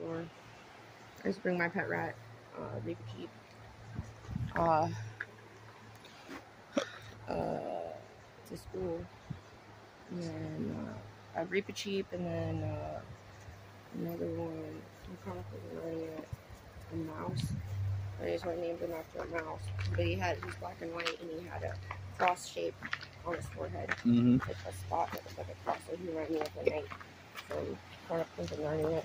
store. I just bring my pet rat, uh, Reaper Cheap, uh, uh, to school. And then uh, I Reepicheep, and then uh, another one. I'm probably learning it. A mouse. I just want to name him after a mouse. But he had he's black and white, and he had a cross shape on his forehead, Mm-hmm. like a spot that was like a cross. So he reminded me of the knight from Chronicles of Narnia.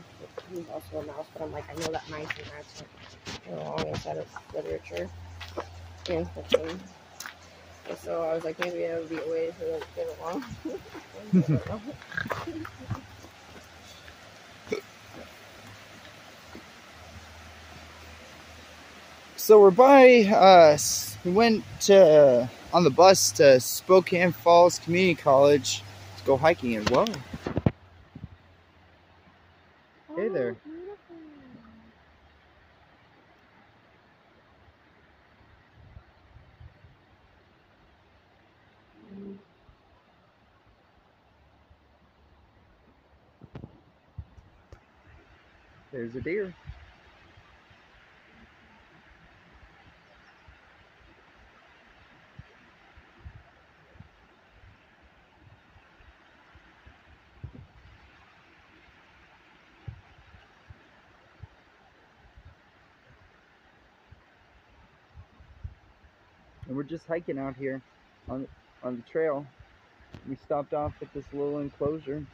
He's also a mouse, but I'm like, I know that mice and rats are along inside of literature and fiction. And so I was like, maybe that would be a way to get along. So we're by uh, us. We went to, on the bus to Spokane Falls Community College to go hiking. And whoa, Hey oh, there. Oh, beautiful. there's a deer. And we're just hiking out here on on the trail. We stopped off at this little enclosure,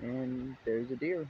and there's a deer.